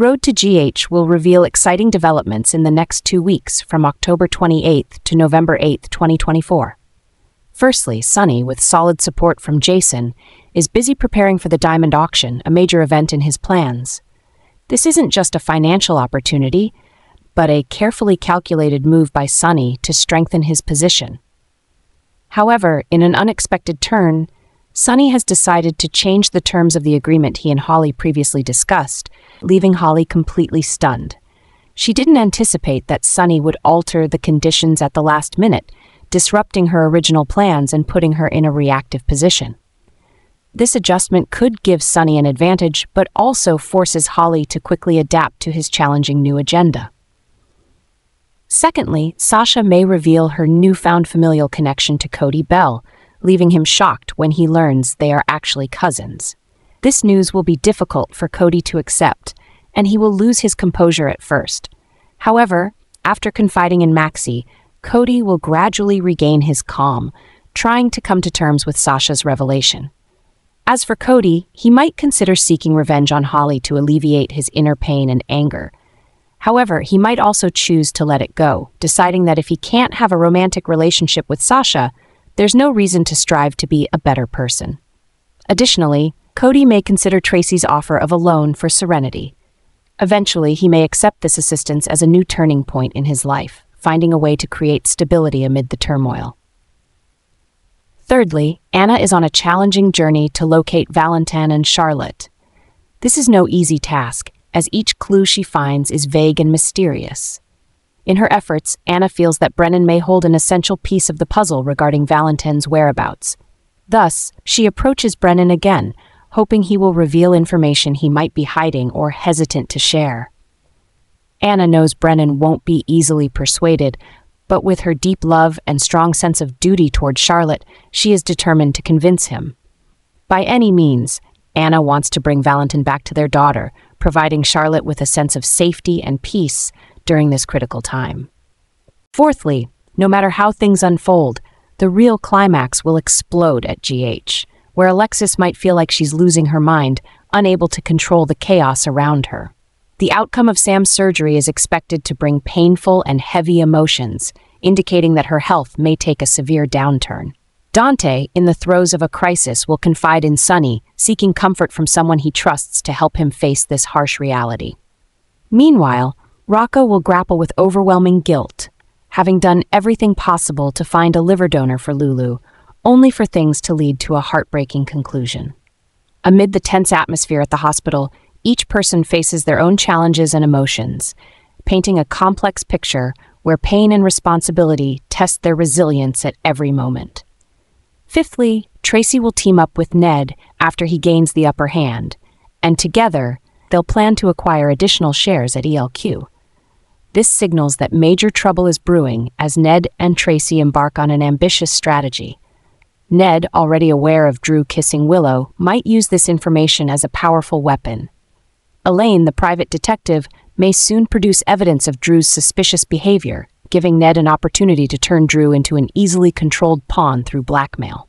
Road to GH will reveal exciting developments in the next two weeks from October 28th to November 8th, 2024. Firstly, Sonny, with solid support from Jason, is busy preparing for the Diamond Auction, a major event in his plans. This isn't just a financial opportunity, but a carefully calculated move by Sonny to strengthen his position. However, in an unexpected turn, Sonny has decided to change the terms of the agreement he and Holly previously discussed, leaving Holly completely stunned. She didn't anticipate that Sonny would alter the conditions at the last minute, disrupting her original plans and putting her in a reactive position. This adjustment could give Sonny an advantage, but also forces Holly to quickly adapt to his challenging new agenda. Secondly, Sasha may reveal her newfound familial connection to Cody Bell, leaving him shocked when he learns they are actually cousins. This news will be difficult for Cody to accept, and he will lose his composure at first. However, after confiding in Maxie, Cody will gradually regain his calm, trying to come to terms with Sasha's revelation. As for Cody, he might consider seeking revenge on Holly to alleviate his inner pain and anger. However, he might also choose to let it go, deciding that if he can't have a romantic relationship with Sasha, there's no reason to strive to be a better person. Additionally, Cody may consider Tracy's offer of a loan for serenity. Eventually, he may accept this assistance as a new turning point in his life, finding a way to create stability amid the turmoil. Thirdly, Anna is on a challenging journey to locate Valentin and Charlotte. This is no easy task, as each clue she finds is vague and mysterious. In her efforts, Anna feels that Brennan may hold an essential piece of the puzzle regarding Valentin's whereabouts. Thus, she approaches Brennan again, hoping he will reveal information he might be hiding or hesitant to share. Anna knows Brennan won't be easily persuaded, but with her deep love and strong sense of duty toward Charlotte, she is determined to convince him. By any means, Anna wants to bring Valentin back to their daughter, providing Charlotte with a sense of safety and peace during this critical time. Fourthly, no matter how things unfold, the real climax will explode at GH, where Alexis might feel like she's losing her mind, unable to control the chaos around her. The outcome of Sam's surgery is expected to bring painful and heavy emotions, indicating that her health may take a severe downturn. Dante, in the throes of a crisis, will confide in Sonny, seeking comfort from someone he trusts to help him face this harsh reality. Meanwhile, Rocco will grapple with overwhelming guilt, having done everything possible to find a liver donor for Lulu, only for things to lead to a heartbreaking conclusion. Amid the tense atmosphere at the hospital, each person faces their own challenges and emotions, painting a complex picture where pain and responsibility test their resilience at every moment. Fifthly, Tracy will team up with Ned after he gains the upper hand, and together, they'll plan to acquire additional shares at ELQ. This signals that major trouble is brewing as Ned and Tracy embark on an ambitious strategy. Ned, already aware of Drew kissing Willow, might use this information as a powerful weapon. Elaine, the private detective, may soon produce evidence of Drew's suspicious behavior, giving Ned an opportunity to turn Drew into an easily controlled pawn through blackmail.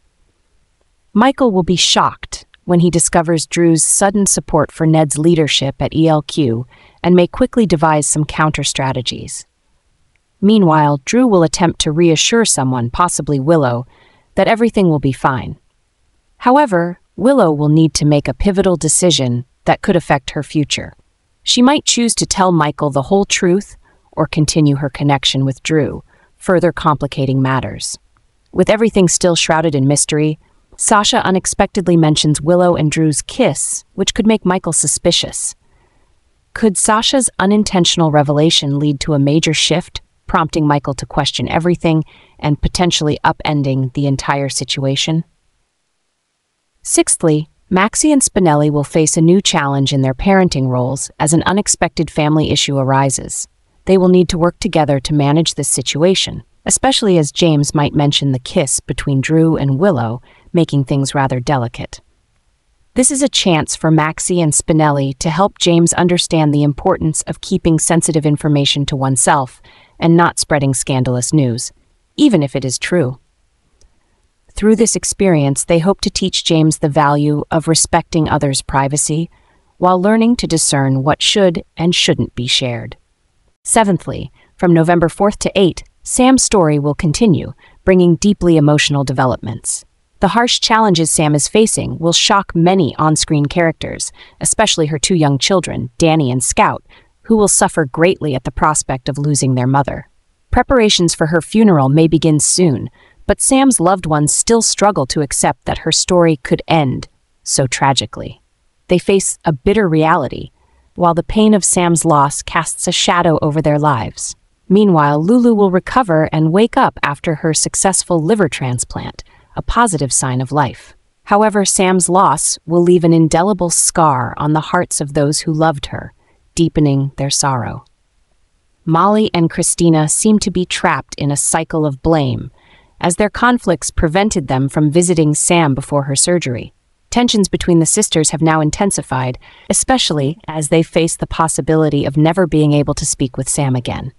Michael will be shocked when he discovers Drew's sudden support for Ned's leadership at ELQ and may quickly devise some counter strategies. Meanwhile, Drew will attempt to reassure someone, possibly Willow, that everything will be fine. However, Willow will need to make a pivotal decision that could affect her future. She might choose to tell Michael the whole truth or continue her connection with Drew, further complicating matters. With everything still shrouded in mystery, Sasha unexpectedly mentions Willow and Drew's kiss, which could make Michael suspicious. Could Sasha's unintentional revelation lead to a major shift, prompting Michael to question everything and potentially upending the entire situation? Sixthly, Maxie and Spinelli will face a new challenge in their parenting roles as an unexpected family issue arises they will need to work together to manage this situation, especially as James might mention the kiss between Drew and Willow, making things rather delicate. This is a chance for Maxie and Spinelli to help James understand the importance of keeping sensitive information to oneself and not spreading scandalous news, even if it is true. Through this experience, they hope to teach James the value of respecting others' privacy, while learning to discern what should and shouldn't be shared. Seventhly, from November 4th to 8, Sam's story will continue, bringing deeply emotional developments. The harsh challenges Sam is facing will shock many on screen characters, especially her two young children, Danny and Scout, who will suffer greatly at the prospect of losing their mother. Preparations for her funeral may begin soon, but Sam's loved ones still struggle to accept that her story could end so tragically. They face a bitter reality, while the pain of Sam's loss casts a shadow over their lives. Meanwhile, Lulu will recover and wake up after her successful liver transplant, a positive sign of life. However, Sam's loss will leave an indelible scar on the hearts of those who loved her, deepening their sorrow. Molly and Kristina seem to be trapped in a cycle of blame, as their conflicts prevented them from visiting Sam before her surgery. Tensions between the sisters have now intensified, especially as they face the possibility of never being able to speak with Sam again.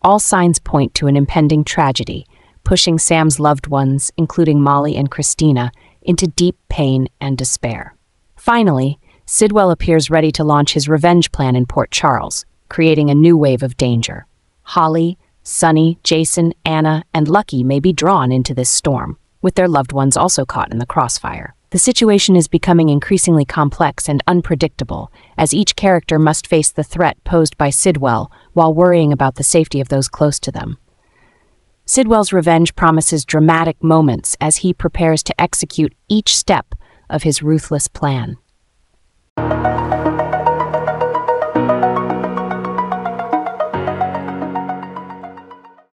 All signs point to an impending tragedy, pushing Sam's loved ones, including Molly and Kristina, into deep pain and despair. Finally, Sidwell appears ready to launch his revenge plan in Port Charles, creating a new wave of danger. Holly, Sonny, Jason, Anna, and Lucky may be drawn into this storm, with their loved ones also caught in the crossfire. The situation is becoming increasingly complex and unpredictable, as each character must face the threat posed by Sidwell while worrying about the safety of those close to them. Sidwell's revenge promises dramatic moments as he prepares to execute each step of his ruthless plan.